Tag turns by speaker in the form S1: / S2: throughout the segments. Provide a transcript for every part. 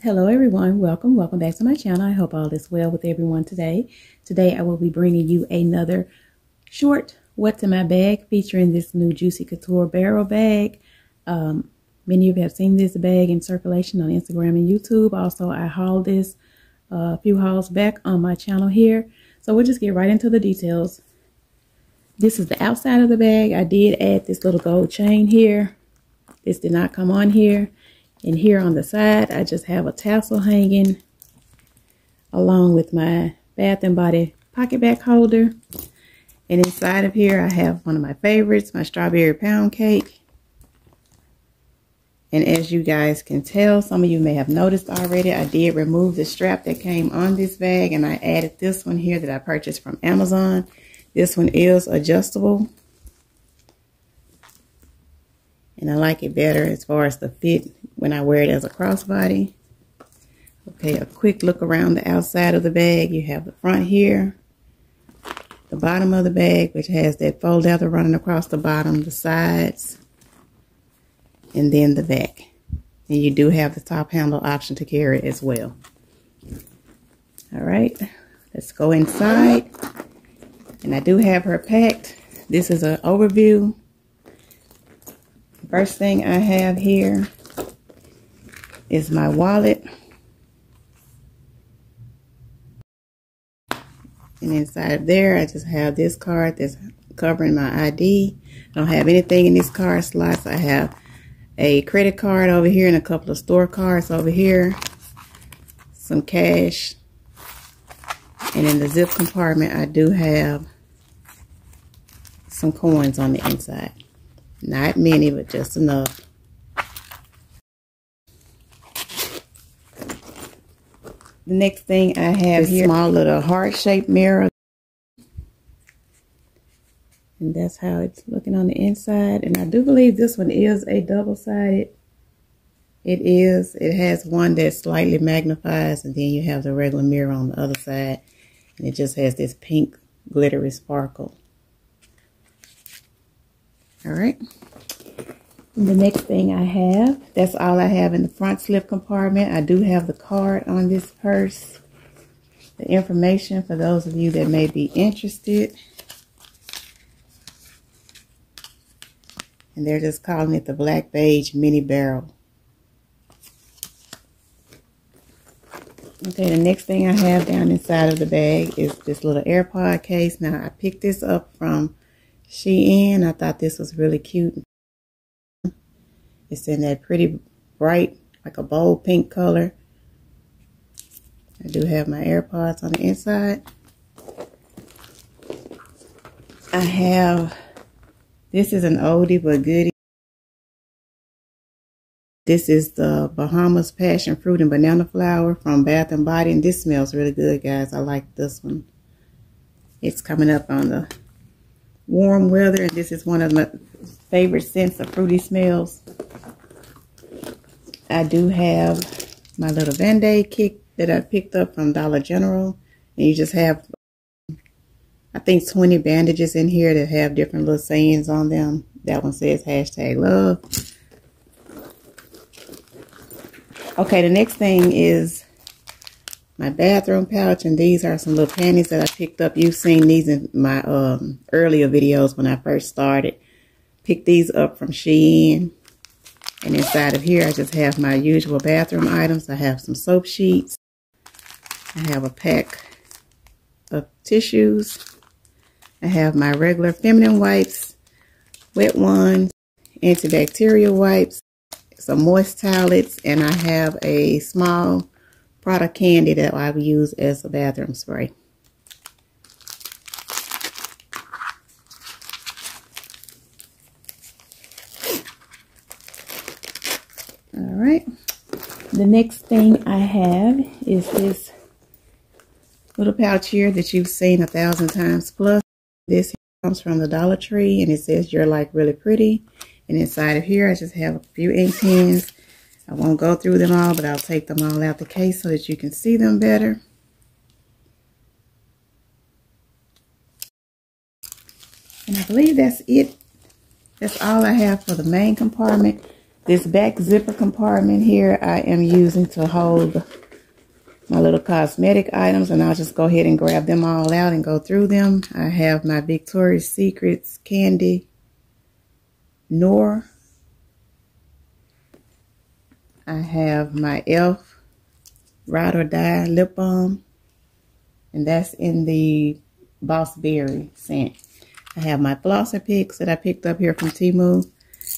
S1: Hello everyone, welcome, welcome back to my channel. I hope all is well with everyone today. Today I will be bringing you another short What's in My Bag featuring this new Juicy Couture barrel bag. Um, many of you have seen this bag in circulation on Instagram and YouTube. Also, I hauled this uh, a few hauls back on my channel here. So we'll just get right into the details. This is the outside of the bag. I did add this little gold chain here. This did not come on here. And here on the side, I just have a tassel hanging along with my Bath & Body PocketBac holder. And inside of here, I have one of my favorites, my strawberry pound cake. And as you guys can tell, some of you may have noticed already, I did remove the strap that came on this bag and I added this one here that I purchased from Amazon. This one is adjustable. And I like it better as far as the fit when I wear it as a crossbody. Okay, a quick look around the outside of the bag. You have the front here, the bottom of the bag, which has that fold out running across the bottom, the sides, and then the back. And you do have the top handle option to carry as well. All right, let's go inside. And I do have her packed. This is an overview. First thing I have here is my wallet. And inside of there, I just have this card that's covering my ID. I don't have anything in these card slots. I have a credit card over here and a couple of store cards over here. Some cash. And in the zip compartment, I do have some coins on the inside. Not many, but just enough. The next thing I have here, small little heart-shaped mirror. And that's how it's looking on the inside. And I do believe this one is a double-sided. It is. It has one that slightly magnifies, and then you have the regular mirror on the other side. And it just has this pink glittery sparkle. All right. The next thing I have, that's all I have in the front slip compartment. I do have the card on this purse. The information for those of you that may be interested. And they're just calling it the Black Beige Mini Barrel. Okay, the next thing I have down inside of the bag is this little AirPod case. Now, I picked this up from Shein. I thought this was really cute. It's in that pretty bright, like a bold pink color. I do have my AirPods on the inside. I have, this is an oldie but goodie. This is the Bahamas Passion Fruit and Banana Flower from Bath & Body. And this smells really good, guys. I like this one. It's coming up on the warm weather. And this is one of my favorite scents of fruity smells. I do have my little Band-Aid kit that I picked up from Dollar General. And you just have, I think, 20 bandages in here that have different little sayings on them. That one says hashtag love. Okay, the next thing is my bathroom pouch. And these are some little panties that I picked up. You've seen these in my um, earlier videos when I first started. Picked these up from Shein. And inside of here, I just have my usual bathroom items. I have some soap sheets. I have a pack of tissues. I have my regular feminine wipes, wet ones, antibacterial wipes, some moist towelettes, and I have a small product candy that I use as a bathroom spray. All right. The next thing I have is this little pouch here that you've seen a thousand times plus. This comes from the Dollar Tree and it says you're like really pretty. And inside of here I just have a few ink pens, I won't go through them all, but I'll take them all out the case so that you can see them better. And I believe that's it. That's all I have for the main compartment. This back zipper compartment here I am using to hold my little cosmetic items and I'll just go ahead and grab them all out and go through them. I have my Victoria's Secrets candy Noir. I have my e.l.f. Ride or Die lip balm and that's in the Boss Berry scent. I have my flosser picks that I picked up here from Temu.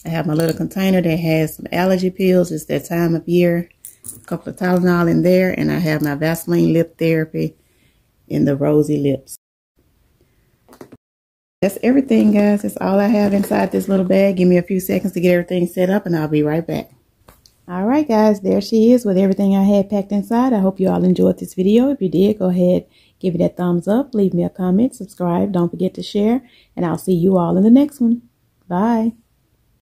S1: I have my little container that has some allergy pills. It's that time of year. A couple of Tylenol in there. And I have my Vaseline Lip Therapy in the Rosy Lips. That's everything, guys. That's all I have inside this little bag. Give me a few seconds to get everything set up and I'll be right back. All right, guys. There she is with everything I had packed inside. I hope you all enjoyed this video. If you did, go ahead, give it that thumbs up. Leave me a comment. Subscribe. Don't forget to share. And I'll see you all in the next one. Bye.